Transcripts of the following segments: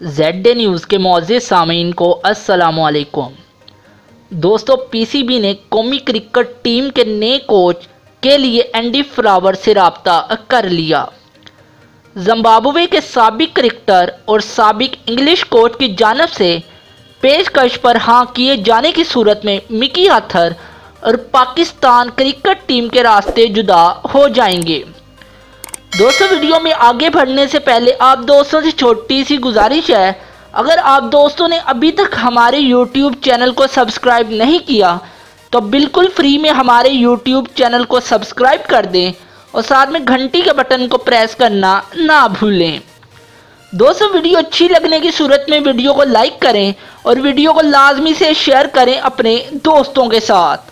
Z day news کے معزز سامعین کو السلام علیکم۔ دوستو، پی سی بی نے قومی کرکٹ ٹیم کے نئے کوچ کے لیے اینڈی فلاور سے رابطہ کر لیا۔ زمبابوے کے سابق کرکٹر اور سابق انگلش کوچ کی جانب سے پیشکش پر ہاں کیے جانے کی صورت میں مکی آتھر اور پاکستان کرکٹ ٹیم کے راستے جدا ہو جائیں گے۔ دوستو، ویڈیو میں آگے بڑھنے سے پہلے آپ دوستوں سے چھوٹی سی گزارش ہے، اگر آپ دوستوں نے ابھی تک ہمارے یوٹیوب چینل کو سبسکرائب نہیں کیا، تو بالکل فری میں ہمارے یوٹیوب چینل کو سبسکرائب کر دیں اور ساتھ میں گھنٹی کے بٹن کو پریس کرنا نہ بھولیں۔ دوستو، ویڈیو اچھی لگنے کی صورت میں ویڈیو کو لائک کریں اور ویڈیو کو لازمی سے شیئر کریں اپنے دوستوں کے ساتھ۔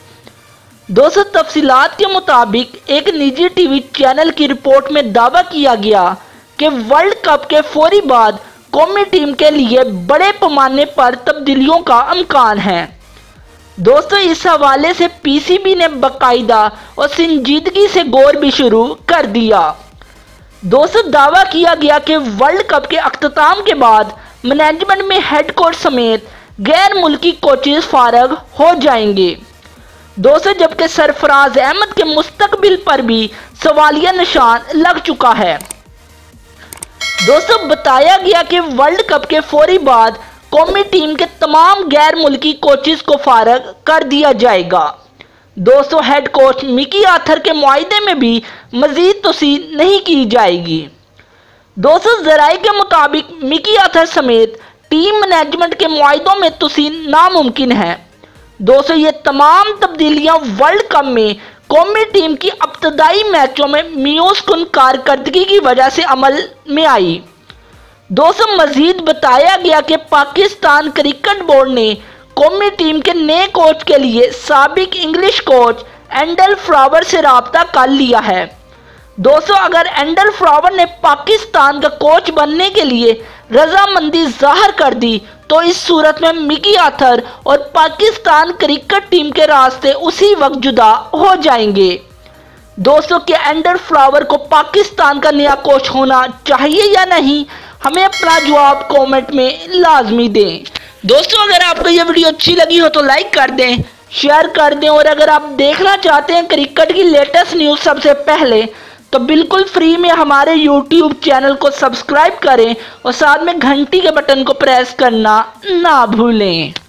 دوستو تفصیلات کے مطابق ایک نجی ٹی وی چینل کی رپورٹ میں دعویٰ کیا گیا کہ ورلڈ کپ کے فوری بعد قومی ٹیم کے لیے بڑے پیمانے پر تبدیلیوں کا امکان ہے۔ دوستو اس حوالے سے پی سی بی نے باقاعدہ اور سنجیدگی سے غور بھی شروع کر دیا۔ دوستو دعویٰ کیا گیا کہ ورلڈ کپ کے اختتام کے بعد مینجمنٹ میں ہیڈ کوچ سمیت غیر ملکی کوچز فارغ ہو جائیں گے۔ دوستو جبکہ سرفراز احمد کے مستقبل پر بھی سوالیہ نشان لگ چکا ہے۔ دوستو، بتایا گیا کہ ورلڈ کپ کے فوری بعد قومی ٹیم کے تمام غیر ملکی کوچز کو فارغ کر دیا جائے گا۔ دوستو ہیڈ کوچ مکی آتھر کے معاہدے میں بھی مزید توسیع نہیں کی جائے گی۔ دوستو، ذرائع کے مطابق مکی آتھر سمیت ٹیم مینجمنٹ کے معاہدوں میں توسیع ناممکن ہے۔ دوستو، یہ تمام تبدیلیاں ورلڈ کپ میں قومی ٹیم کی ابتدائی میچوں میں میوس کن کارکردگی کی وجہ سے عمل میں آئی۔ دوستو، مزید بتایا گیا کہ پاکستان کرکٹ بورڈ نے قومی ٹیم کے نئے کوچ کے لیے سابق انگلش کوچ اینڈل فراور سے رابطہ کر لیا ہے۔ دوستو، اگر اینڈل فراور نے پاکستان کا کوچ بننے کے لیے رضامندی ظاہر کر دی تو اس صورت میں مکی آتھر اور پاکستان کرکٹ ٹیم کے راستے اسی وقت جدا ہو جائیں گے۔ دوستو کہ اینڈر فلاور کو پاکستان کا نیا کوچ ہونا چاہیے یا نہیں؟ ہمیں اپنا جواب کومنٹ میں لازمی دیں۔ دوستو، اگر آپ کو یہ ویڈیو اچھی لگی ہو تو لائک کر دیں، شیئر کر دیں اور اگر آپ دیکھنا چاہتے ہیں کرکٹ کی لیٹسٹ نیوز سب سے پہلے تو بالکل فری میں ہمارے یوٹیوب چینل کو سبسکرائب کریں اور ساتھ میں گھنٹی کے بٹن کو پریس کرنا نہ بھولیں۔